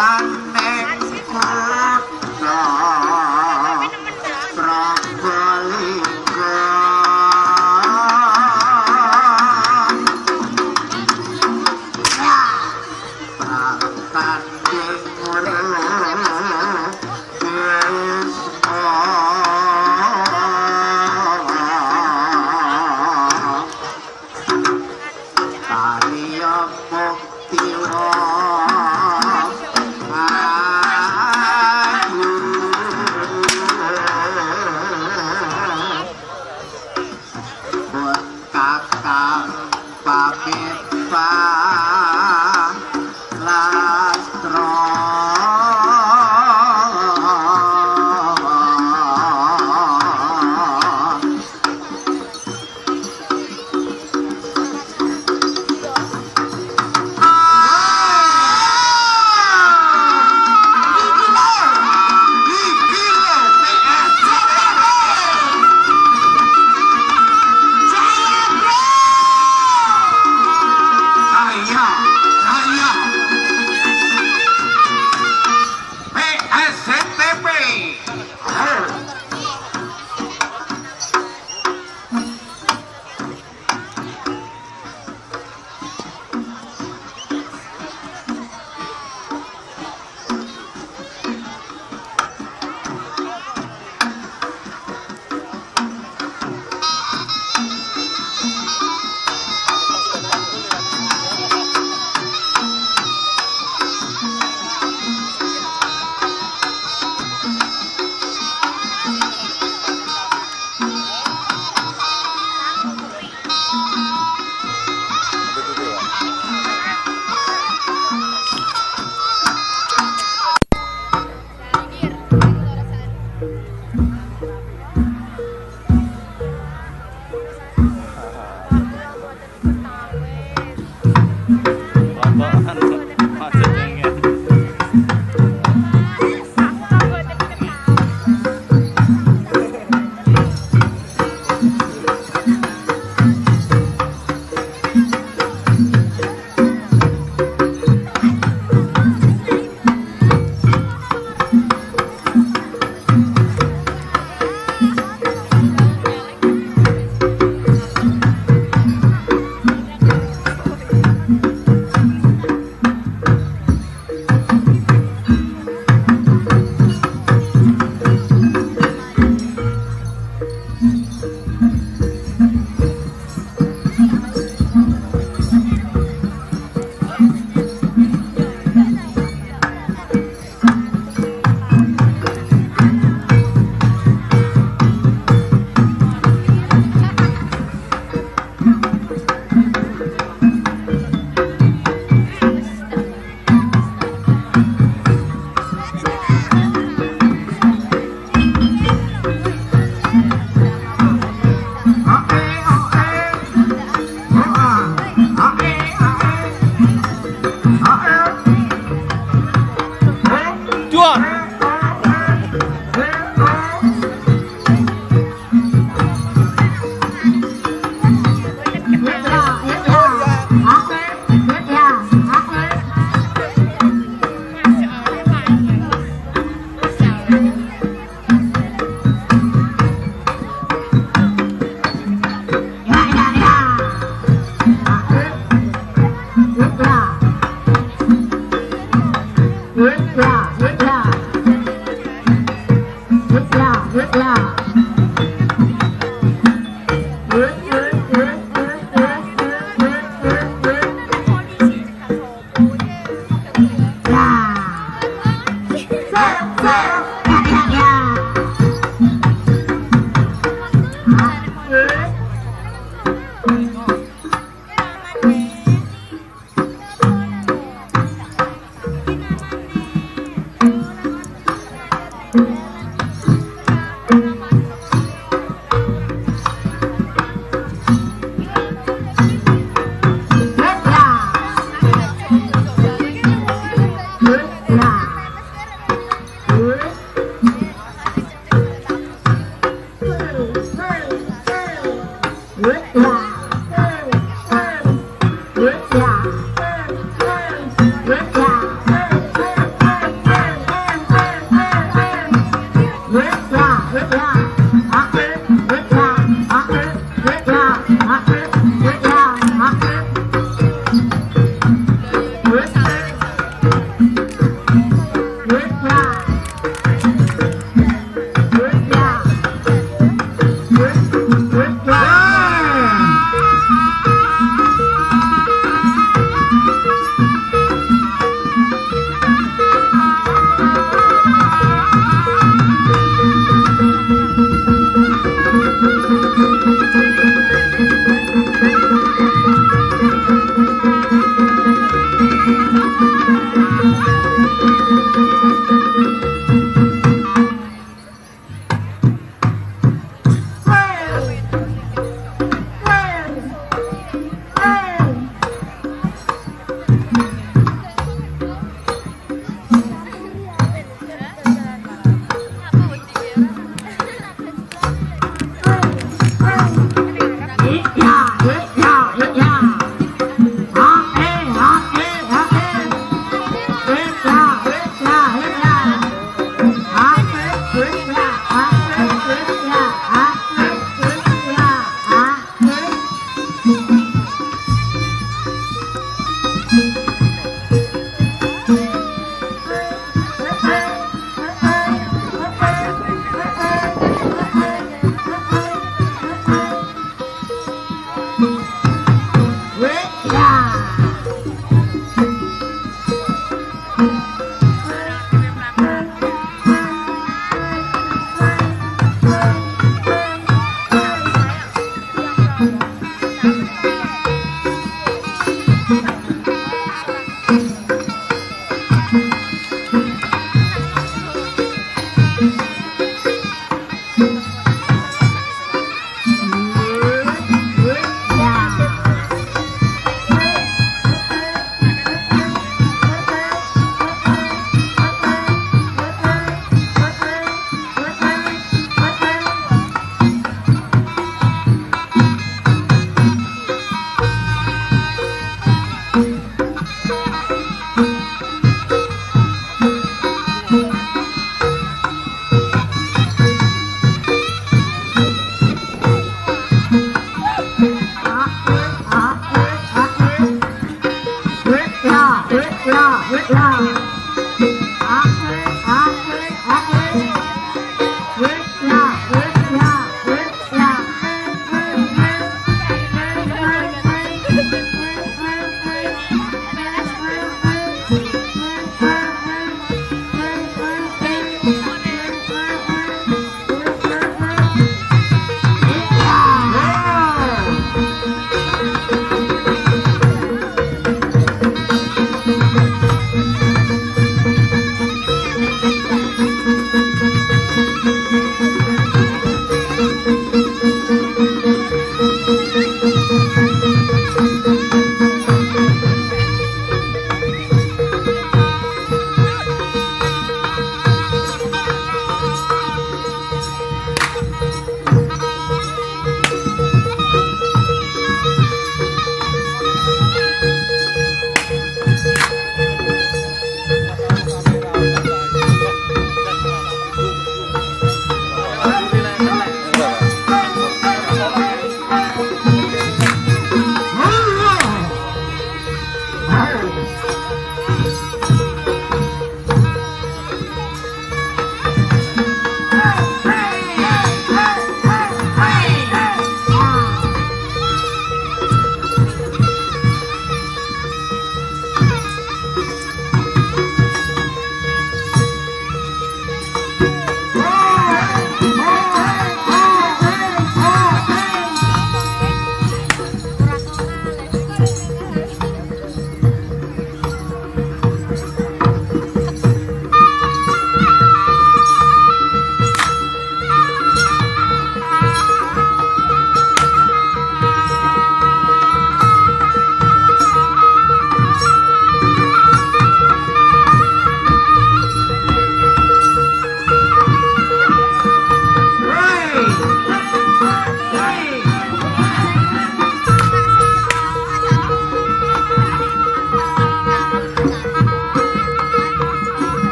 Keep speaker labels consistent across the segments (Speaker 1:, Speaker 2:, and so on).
Speaker 1: I'm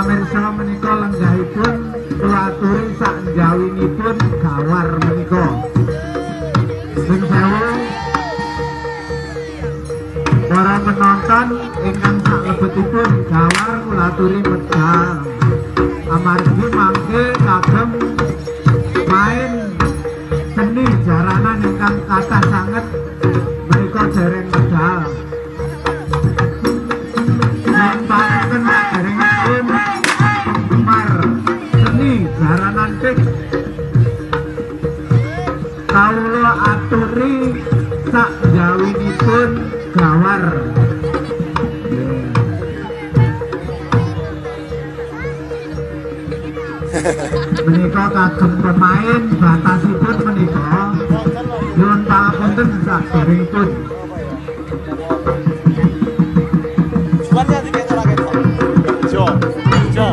Speaker 1: pamirsa menika lenggahipun kula aturi sak njawinipun gawar menika. Sing para penonton ingkang sak lebetipun gawar kula aturi medal amargi mangke kagem main seni jaranan ingkang kathah sanget kawula aturi sak jawinipun gawar. Menika kagem pemain batasipun menika nyuwun pangapunten saderengipun.
Speaker 2: Jo, Jo,